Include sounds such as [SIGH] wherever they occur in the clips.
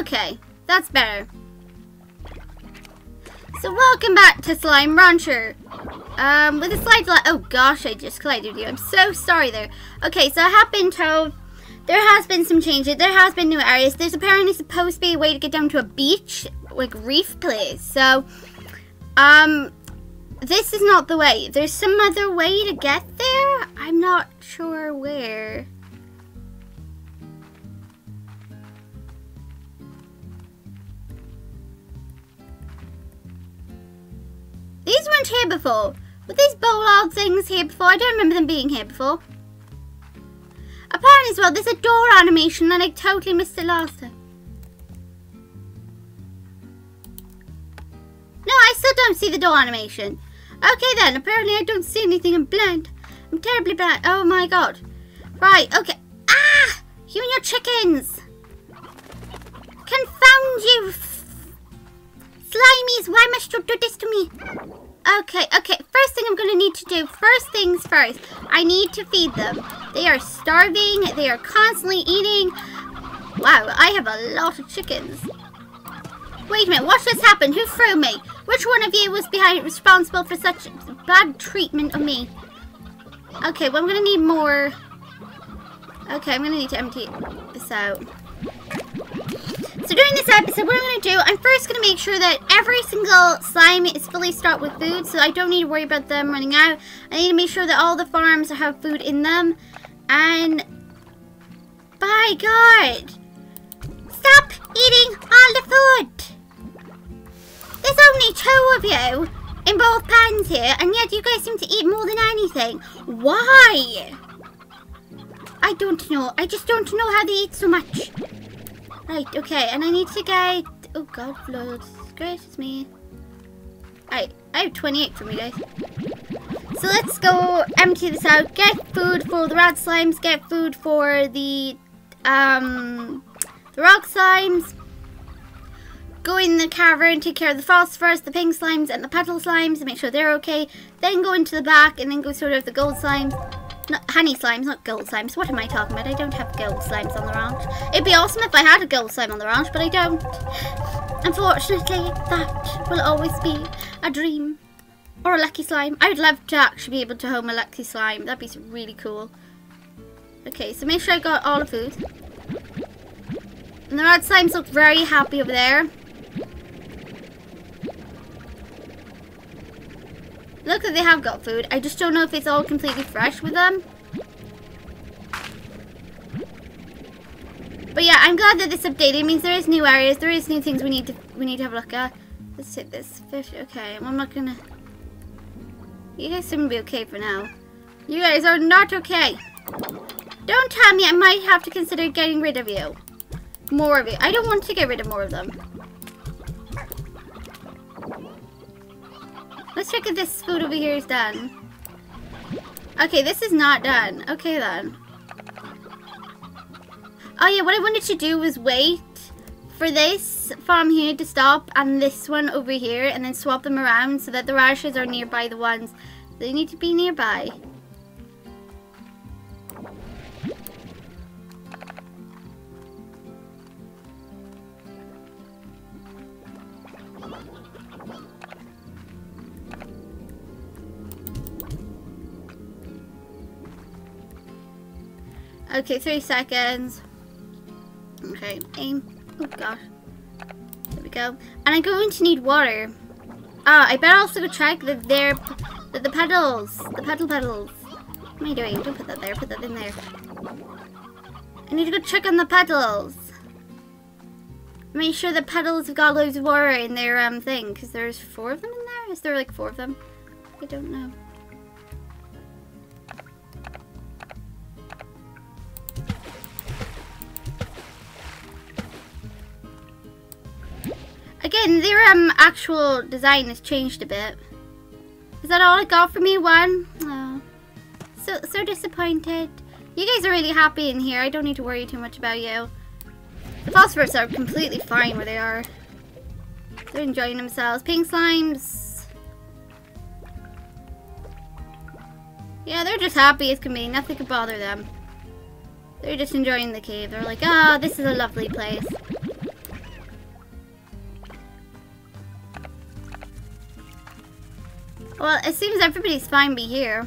Okay, that's better. So welcome back to Slime Rancher. Um, with a slide. Oh gosh, I just collided you. I'm so sorry there. Okay, so I have been told there has been some changes. There has been new areas. There's apparently supposed to be a way to get down to a beach, like reef place. So, um, this is not the way. There's some other way to get there. I'm not sure where. These weren't here before. Were these bollard things here before? I don't remember them being here before. Apparently as well, there's a door animation and I totally missed it last time. No, I still don't see the door animation. Okay then, apparently I don't see anything. I'm blind. I'm terribly blind. Oh my god. Right, okay. Ah! You and your chickens! Confound you! Slimies, why must you do this to me? Okay, okay. First thing I'm going to need to do, first things first, I need to feed them. They are starving. They are constantly eating. Wow, I have a lot of chickens. Wait a minute, what just happened? Who threw me? Which one of you was behind responsible for such bad treatment of me? Okay, well I'm going to need more. Okay, I'm going to need to empty this out. So during this episode, what I'm going to do, I'm first going to make sure that every single slime is fully stocked with food, so I don't need to worry about them running out. I need to make sure that all the farms have food in them. And, by God, stop eating all the food. There's only two of you in both pans here, and yet you guys seem to eat more than anything. Why? I don't know. I just don't know how they eat so much. Right, okay, and I need to get... Oh god, loads. Gracious me. Alright, I have 28 from you guys. So let's go empty this out. Get food for the rad slimes. Get food for the, um, the rock slimes. Go in the cavern, take care of the phosphorus, the pink slimes, and the puddle slimes, and make sure they're okay. Then go into the back, and then go sort of the gold slimes honey slimes, not gold slimes. What am I talking about? I don't have gold slimes on the ranch. It'd be awesome if I had a gold slime on the ranch, but I don't. Unfortunately, that will always be a dream. Or a lucky slime. I would love to actually be able to home a lucky slime. That'd be really cool. Okay, so make sure I got all the food. And the red slimes look very happy over there. Look they have got food. I just don't know if it's all completely fresh with them. But yeah, I'm glad that this updated. Means there is new areas, there is new things we need to we need to have a look at. Let's take this fish. Okay, I'm not gonna. You guys seem to be okay for now. You guys are not okay. Don't tell me I might have to consider getting rid of you. More of you. I don't want to get rid of more of them. Let's check if this food over here is done. Okay, this is not done. Okay then. Oh yeah, what I wanted to do was wait for this farm here to stop and this one over here and then swap them around so that the radishes are nearby the ones they need to be nearby. Okay, three seconds. Okay, aim. Oh gosh. There we go. And I'm going to need water. Ah, I better also go check that they're that the puddles, the puddle puddles. What am I doing? Don't put that there. Put that in there. I need to go check on the puddles. Make sure the puddles have got loads of water in their um thing, because there's four of them in there. Is there like four of them? I don't know. Again, their um actual design has changed a bit. Is that all it got for me? One? Oh. So, so disappointed. You guys are really happy in here. I don't need to worry too much about you. The phosphorus are completely fine where they are. They're enjoying themselves. Pink slimes. Yeah, they're just happy as can be. Nothing could bother them. They're just enjoying the cave. They're like, oh, this is a lovely place. Well, it seems everybody's fine be here.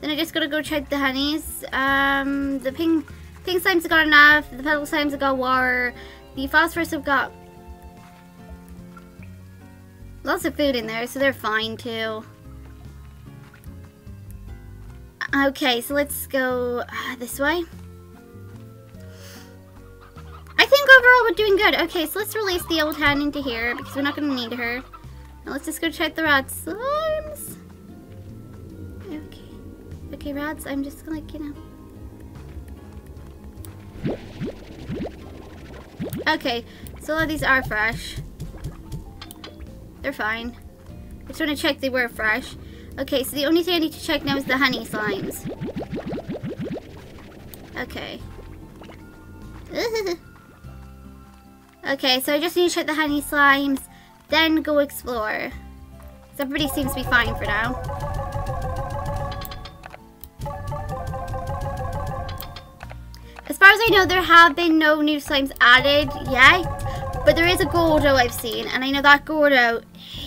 Then I just gotta go check the honeys. Um, the pink, pink slimes have got enough. The purple slimes have got water. The phosphorus have got lots of food in there, so they're fine too. Okay, so let's go uh, this way. I think overall we're doing good. Okay, so let's release the old hand into here because we're not going to need her. Now let's just go check the rad slimes. Okay. Okay, rads, I'm just gonna, like, you know. Okay, so a lot of these are fresh. They're fine. I just want to check they were fresh. Okay, so the only thing I need to check now is the honey slimes. Okay. [LAUGHS] okay, so I just need to check the honey slimes, then go explore. So everybody seems to be fine for now. As far as I know, there have been no new slimes added yet, but there is a Gordo I've seen, and I know that Gordo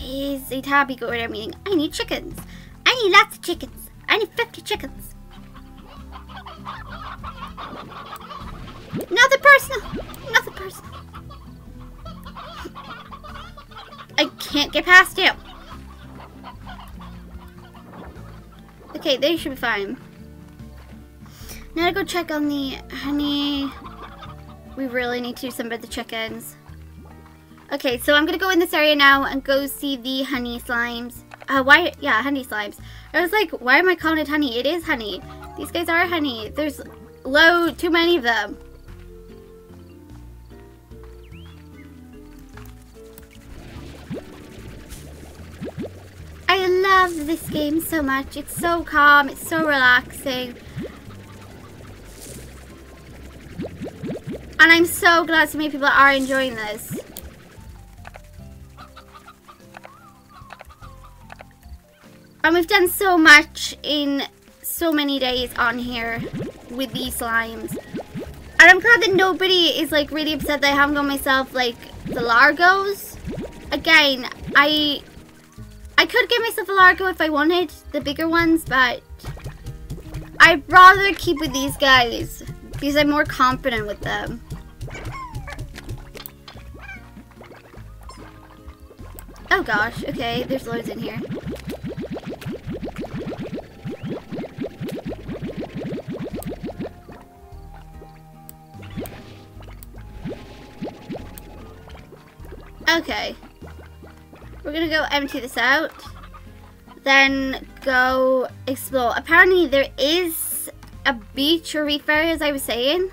is a tabby Gordo, meaning I need chickens. I need lots of chickens. I need 50 chickens. Another personal. Can't get past you. Okay, they should be fine. Now to go check on the honey. We really need to do some of the chickens. Okay, so I'm gonna go in this area now and go see the honey slimes. Uh, why? Yeah, honey slimes. I was like, why am I calling it honey? It is honey. These guys are honey. There's low too many of them. Love this game so much. It's so calm. It's so relaxing. And I'm so glad so many people are enjoying this. And we've done so much in so many days on here with these slimes. And I'm glad that nobody is like really upset that I haven't got myself like the Largos. Again, I I could get myself a Largo if I wanted, the bigger ones, but I'd rather keep with these guys because I'm more confident with them. Oh gosh, okay, there's loads in here. Okay. We're gonna go empty this out. Then go explore. Apparently there is a beach or reef area, as I was saying.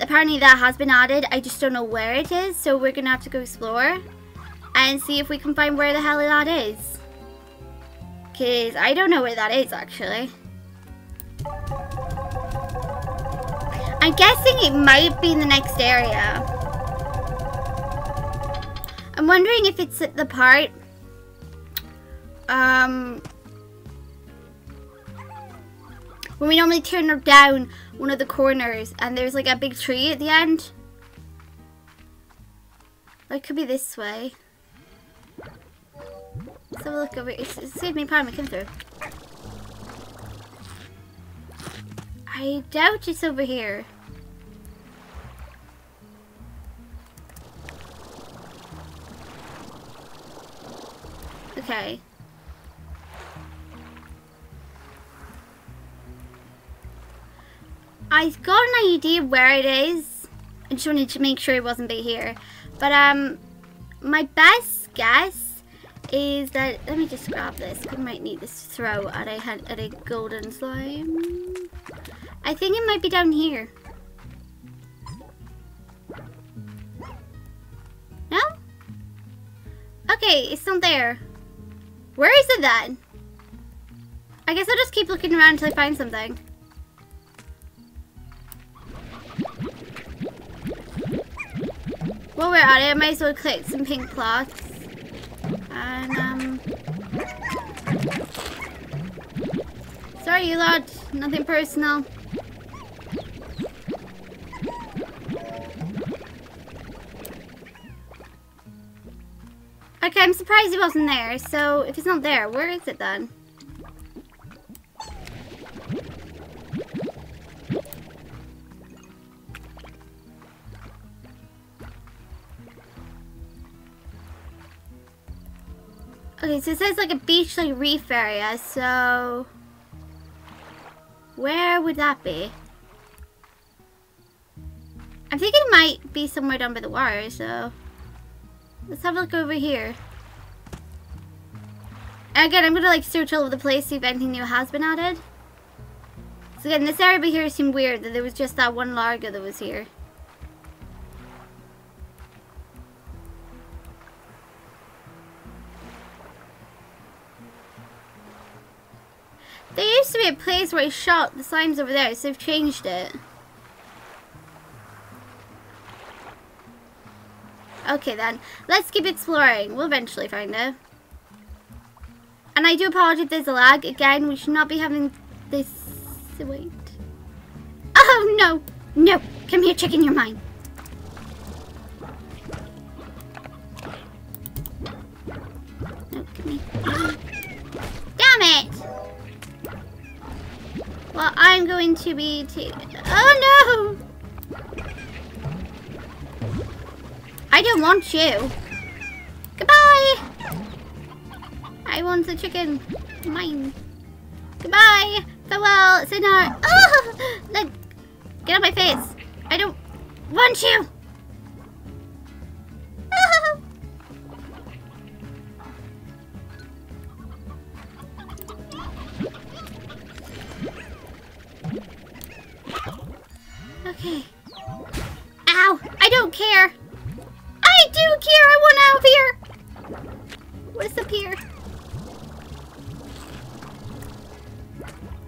Apparently that has been added. I just don't know where it is. So we're gonna have to go explore. And see if we can find where the hell that is. Because I don't know where that is, actually. I'm guessing it might be in the next area. I'm wondering if it's at the part um when we normally turn down one of the corners and there's like a big tree at the end. Or it could be this way. Let's have a look over. It's, excuse me, pardon me, come through. I doubt it's over here. Okay. I've got an idea where it is. I just wanted to make sure it wasn't be here. But um, my best guess is that let me just grab this. I might need this to throw at a at a golden slime. I think it might be down here. No? Okay, it's not there. Where is it then? I guess I'll just keep looking around until I find something. While we're at it, I might as well collect some pink plorts. And, um... Sorry, you lot. Nothing personal. Okay, I'm surprised he wasn't there. So if he's not there, where is it then? Okay, so it says like a beach like reef area, so where would that be? I think it might be somewhere down by the water, so let's have a look over here. And again, I'm gonna like search all over the place, see if anything new has been added. So again, this area over here seemed weird that there was just that one Largo that was here. There used to be a place where I shot the slimes over there, so they've changed it. Okay then, let's keep exploring. We'll eventually find her. And I do apologize if there's a lag. Again, we should not be having this... Wait. Oh, no. No. Come here, chicken, you're mine. No, come here. Damn it! Well, I'm going to be Oh, no! I don't want you. Goodbye! I want the chicken. Mine. Goodbye! Farewell, Sinar. Oh! [LAUGHS] Look! Get out my face! I don't want you! Here?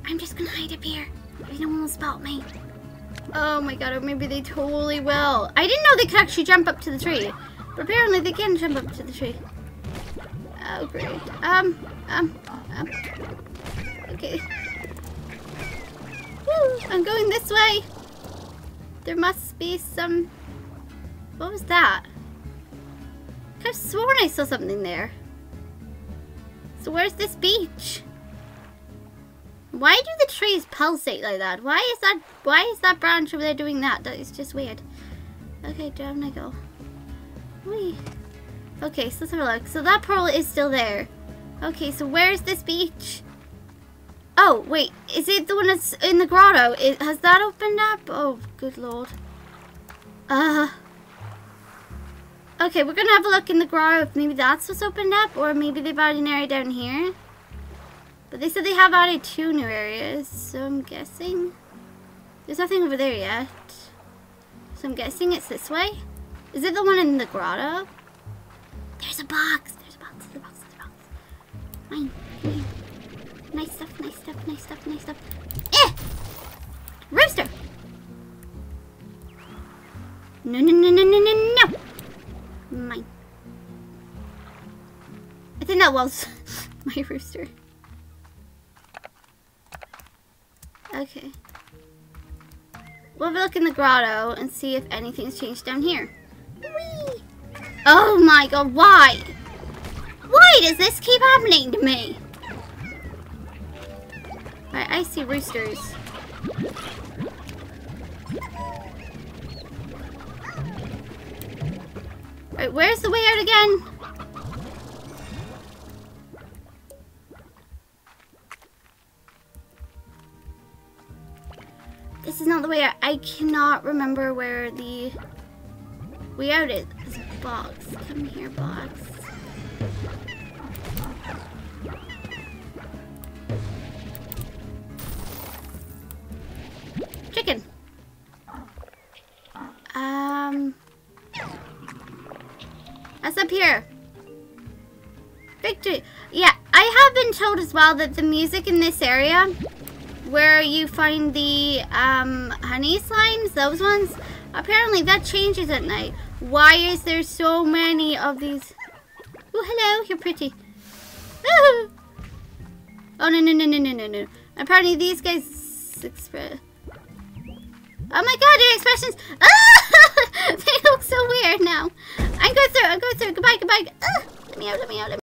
I'm just gonna hide up here. Maybe no one will spot me. Oh my god, or maybe they totally will. I didn't know they could actually jump up to the tree. But apparently they can jump up to the tree. Oh, great. Um, um, um. Okay. Woo, I'm going this way. There must be some... What was that? I could have sworn I saw something there. So where's this beach? Why do the trees pulsate like that? Why is that why is that branch over there doing that? That is just weird. Okay, down I go. Whee. Okay, so let's have a look. So that pearl is still there. Okay, so where's this beach? Oh, wait. Is it the one that's in the grotto? It, has that opened up? Oh, good lord. Uh. Okay, we're gonna have a look in the grotto if maybe that's what's opened up. Or maybe they've added an area down here. But they said they have added two new areas. So I'm guessing. There's nothing over there yet. So I'm guessing it's this way. Is it the one in the grotto? There's a box. There's a box. There's a box. There's a box. Mine. Mine. Nice stuff, nice stuff, nice stuff, nice stuff. Eh! Rooster! No, no, no, no, no! Think that was [LAUGHS] my rooster. Okay. We'll look in the grotto and see if anything's changed down here. Whee! Oh my god, why? Why does this keep happening to me? I, I see roosters. Right, where's the way out again? This is not the way. I cannot remember where the way out is. Box. Come here, box. Chicken. Um. That's up here. Victory. Yeah, I have been told as well that the music in this area, where you find the um, honey slimes, those ones, apparently that changes at night. Why is there so many of these? Oh, hello, you're pretty. [LAUGHS] Oh, no, no, no, no, no, no, no. Apparently these guys express... Oh my god, their expressions. Ah! [LAUGHS] they look so weird now. I'm going through. I'm going through. Goodbye, goodbye. Ah! Let me out. out, let me out, let me